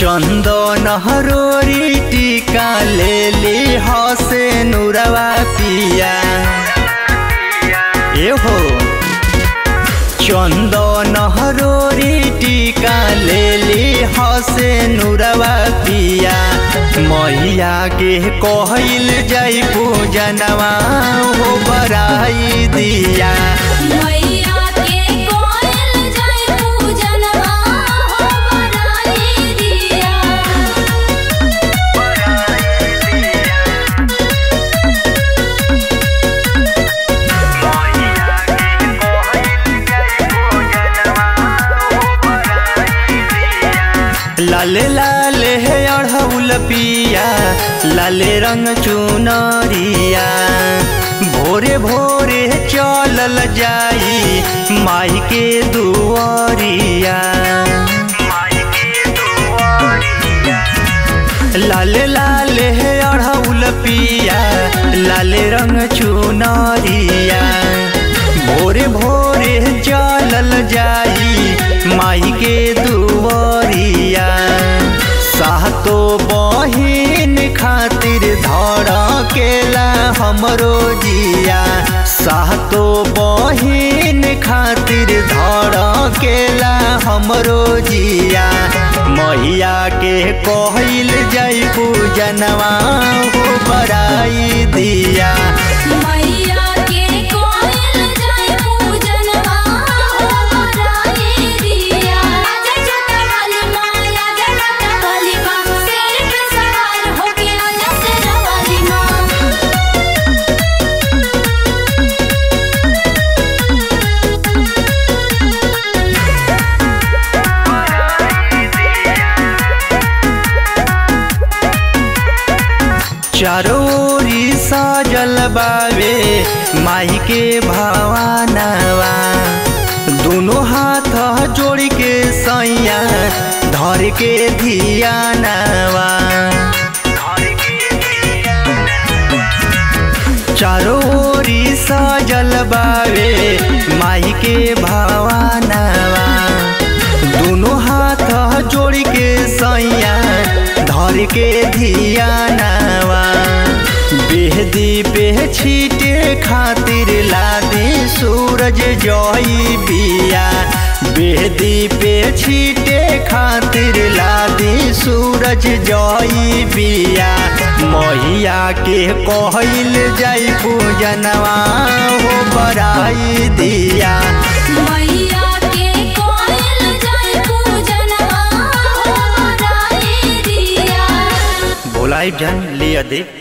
चंदन हरोरी टीका ले ली हसे नुरवा पिया ए हो चंदन हरोरी टीका ले ली हसे नुरवा पिया मैया के कहल जाई पूजनवा हो बराई दिया। लाले लाले है अढ़ौल पिया, लाले रंग चुनरिया। भोरे भोरे चलल जाई माई के दुआरिया। लाले लाले है अढ़ौल पिया, लाले रंग चुनरिया। हमरो जिया सातो बहिन खातिर धर केला हमरो जिया मैया के कहल जाई पूजनवा हो चारोरी साजल बावे, माई के भावानवा। दोनों हाथ जोड़ के सैया, धर के धियानवा चारोरी साजल बावे, माई के भावानवा। सूरज जई बिया बेहदी पे छीटे खातिर लादी सूरज जई बिया मैया के कहल जाई पूजनवा हो बड़ाई दिया। मैया के पूजनवा हो बराई दिया। बोलाई जन लिया देख